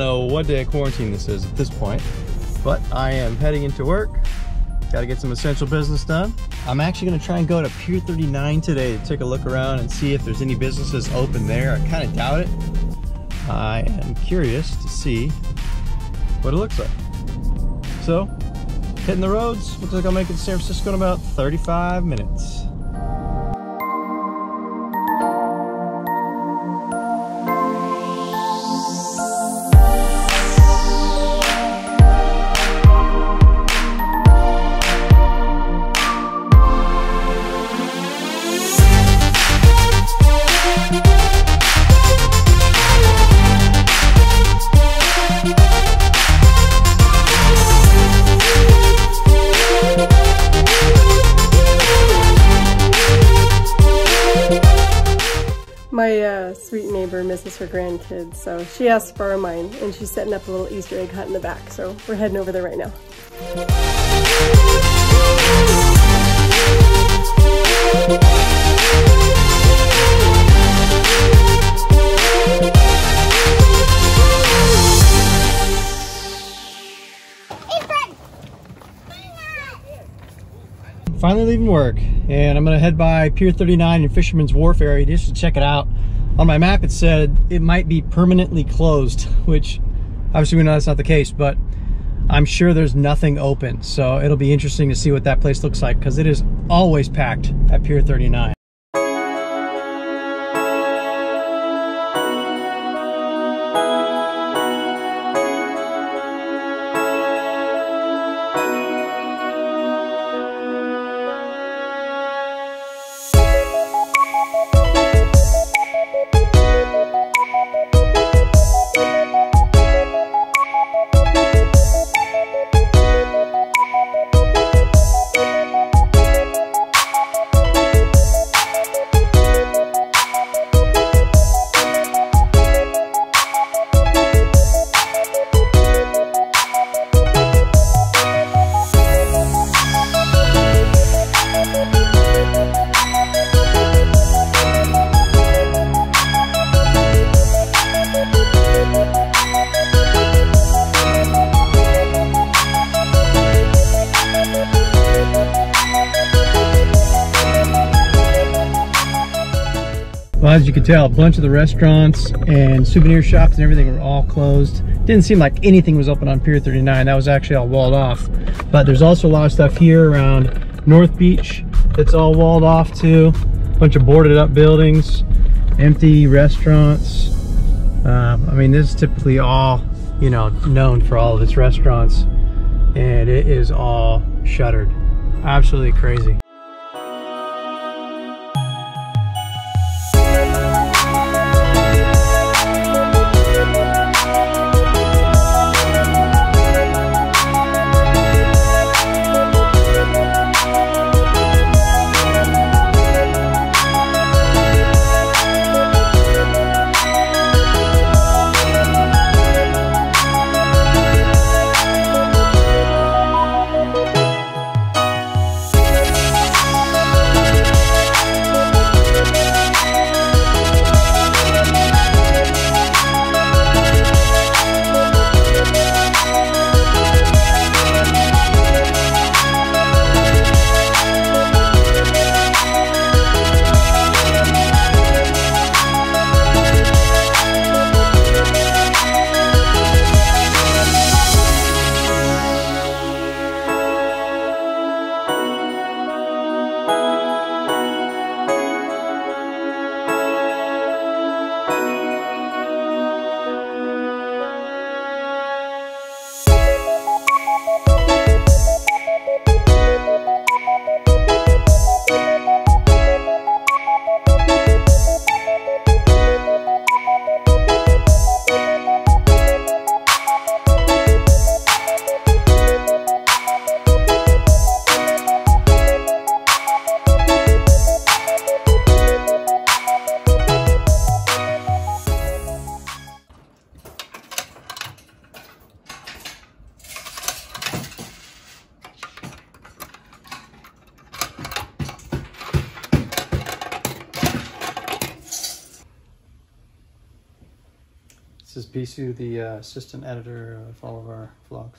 what day of quarantine this is at this point, but I am heading into work. Got to get some essential business done. I'm actually going to try and go to Pier 39 today to take a look around and see if there's any businesses open there. I kind of doubt it. I am curious to see what it looks like. So, hitting the roads. Looks like I'll make it to San Francisco in about 35 minutes. My uh, sweet neighbor misses her grandkids, so she asked to borrow mine, and she's setting up a little Easter egg hunt in the back, so we're heading over there right now. Finally leaving work and I'm gonna head by Pier 39 and Fisherman's Wharf area just to check it out. On my map it said it might be permanently closed, which obviously we know that's not the case, but I'm sure there's nothing open. So it'll be interesting to see what that place looks like because it is always packed at Pier 39. Well, as you can tell, a bunch of the restaurants and souvenir shops and everything were all closed. Didn't seem like anything was open on Pier 39. That was actually all walled off. But there's also a lot of stuff here around North Beach that's all walled off too. A bunch of boarded up buildings, empty restaurants. Um, I mean, this is typically all, you know, known for all of its restaurants. And it is all shuttered. Absolutely crazy. Is Bisu, the uh, assistant editor of all of our vlogs.